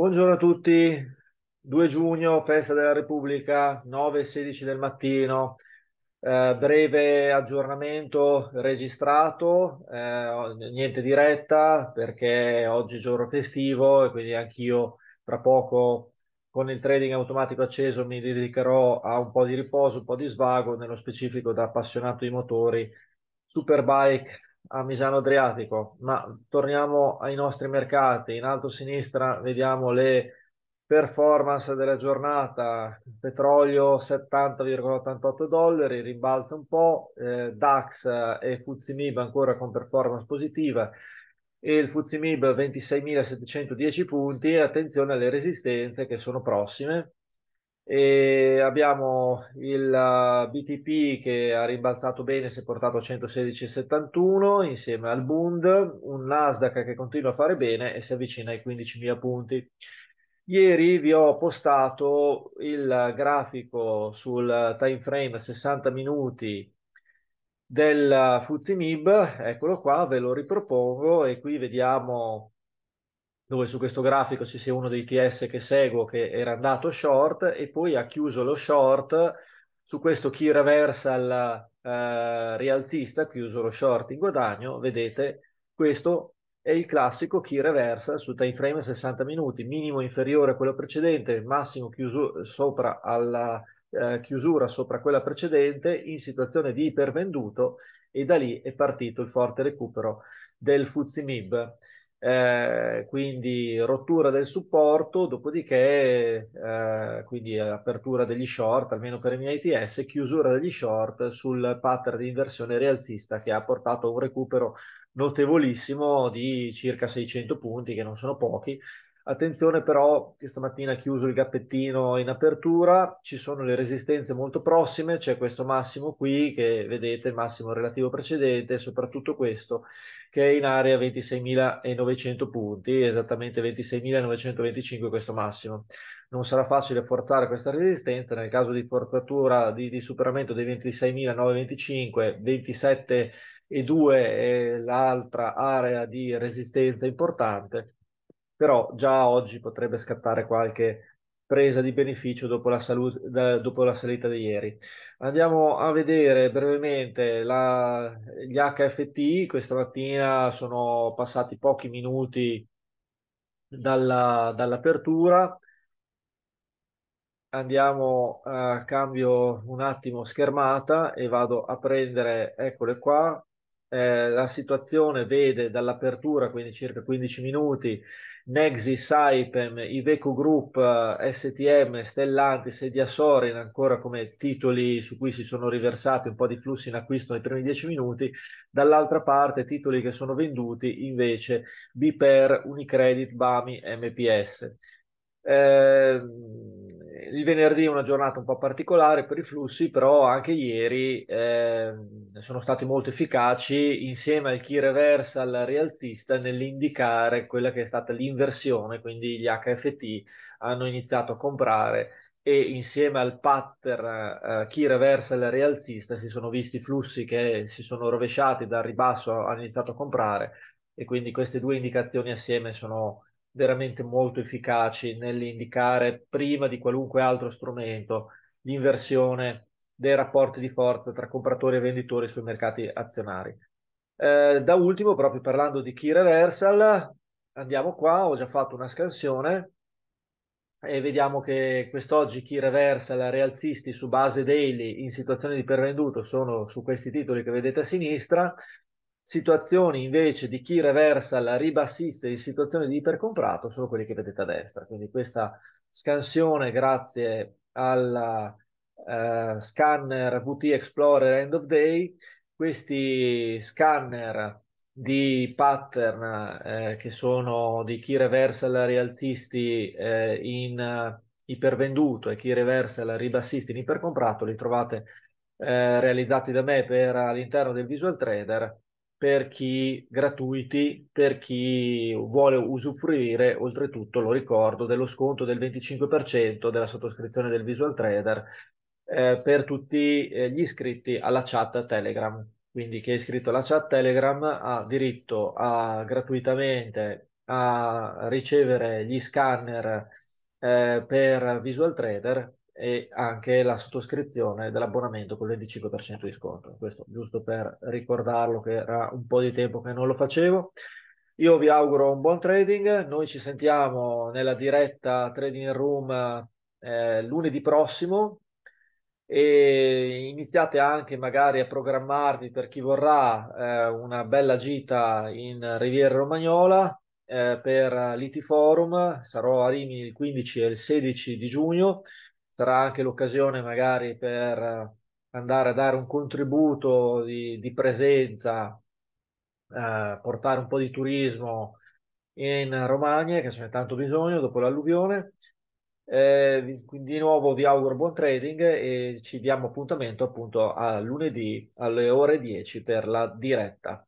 Buongiorno a tutti, 2 giugno, festa della Repubblica, 9 e 16 del mattino, eh, breve aggiornamento registrato, eh, niente diretta perché oggi è giorno festivo e quindi anch'io tra poco con il trading automatico acceso mi dedicherò a un po' di riposo, un po' di svago, nello specifico da appassionato di motori, Superbike a Misano Adriatico, ma torniamo ai nostri mercati. In alto a sinistra vediamo le performance della giornata, petrolio 70,88 dollari, rimbalza un po', eh, DAX e FTSE MIB ancora con performance positiva e il FTSE MIB 26.710 punti, attenzione alle resistenze che sono prossime, e abbiamo il uh, BTP che ha rimbalzato bene, si è portato a 116,71 insieme al Bund, un Nasdaq che continua a fare bene e si avvicina ai 15.000 punti. Ieri vi ho postato il grafico sul time frame 60 minuti del FTSE MIB, eccolo qua, ve lo ripropongo e qui vediamo dove su questo grafico ci sia uno dei TS che seguo che era andato short e poi ha chiuso lo short. Su questo key reversal eh, rialzista, chiuso lo short in guadagno, vedete, questo è il classico key reversal su time frame 60 minuti, minimo inferiore a quello precedente, massimo chiuso sopra alla eh, chiusura sopra quella precedente in situazione di ipervenduto e da lì è partito il forte recupero del FTSE MIB eh, quindi rottura del supporto, dopodiché eh, quindi apertura degli short, almeno per i miei ITS, chiusura degli short sul pattern di inversione rialzista che ha portato a un recupero notevolissimo di circa 600 punti, che non sono pochi, Attenzione però che stamattina ha chiuso il gappettino in apertura, ci sono le resistenze molto prossime, c'è questo massimo qui che vedete, il massimo relativo precedente, soprattutto questo che è in area 26.900 punti, esattamente 26.925 questo massimo. Non sarà facile forzare questa resistenza, nel caso di forzatura di, di superamento dei 26.925, 27 e 2 è l'altra area di resistenza importante però già oggi potrebbe scattare qualche presa di beneficio dopo la, salute, da, dopo la salita di ieri. Andiamo a vedere brevemente la, gli HFT. Questa mattina sono passati pochi minuti dalla, dall'apertura. Andiamo a cambio un attimo schermata e vado a prendere, eccole qua, eh, la situazione vede dall'apertura, quindi circa 15 minuti, Nexi, Saipem, Iveco Group, STM, Stellantis e Diasorin ancora come titoli su cui si sono riversati un po' di flussi in acquisto nei primi 10 minuti, dall'altra parte titoli che sono venduti invece Biper, Unicredit, Bami, MPS. Eh, il venerdì è una giornata un po' particolare per i flussi, però anche ieri eh, sono stati molto efficaci insieme al key reversal rialzista nell'indicare quella che è stata l'inversione, quindi gli HFT hanno iniziato a comprare e insieme al pattern uh, key reversal rialzista si sono visti flussi che si sono rovesciati dal ribasso, hanno iniziato a comprare e quindi queste due indicazioni assieme sono veramente molto efficaci nell'indicare prima di qualunque altro strumento l'inversione dei rapporti di forza tra compratori e venditori sui mercati azionari. Eh, da ultimo, proprio parlando di key reversal, andiamo qua, ho già fatto una scansione e vediamo che quest'oggi key reversal rialzisti su base daily in situazione di pervenduto sono su questi titoli che vedete a sinistra, situazioni invece di chi reversa la ribassista in situazione di ipercomprato sono quelli che vedete a destra. Quindi questa scansione grazie al uh, scanner VT Explorer End of Day, questi scanner di pattern eh, che sono di chi reversal rialzisti eh, in uh, ipervenduto e chi reversal ribassisti in ipercomprato li trovate eh, realizzati da me per all'interno del Visual Trader per chi gratuiti, per chi vuole usufruire, oltretutto lo ricordo, dello sconto del 25% della sottoscrizione del Visual Trader eh, per tutti eh, gli iscritti alla chat Telegram. Quindi chi è iscritto alla chat Telegram ha diritto a gratuitamente a ricevere gli scanner eh, per Visual Trader e anche la sottoscrizione dell'abbonamento con il 25% di sconto. Questo giusto per ricordarlo che era un po' di tempo che non lo facevo. Io vi auguro un buon trading, noi ci sentiamo nella diretta Trading Room eh, lunedì prossimo e iniziate anche magari a programmarvi per chi vorrà eh, una bella gita in Riviera Romagnola eh, per l'IT Forum, sarò a Rimini il 15 e il 16 di giugno, sarà anche l'occasione magari per andare a dare un contributo di, di presenza eh, portare un po' di turismo in Romagna, che ce n'è tanto bisogno dopo l'alluvione. Eh, quindi di nuovo vi auguro buon trading e ci diamo appuntamento appunto a lunedì alle ore 10 per la diretta.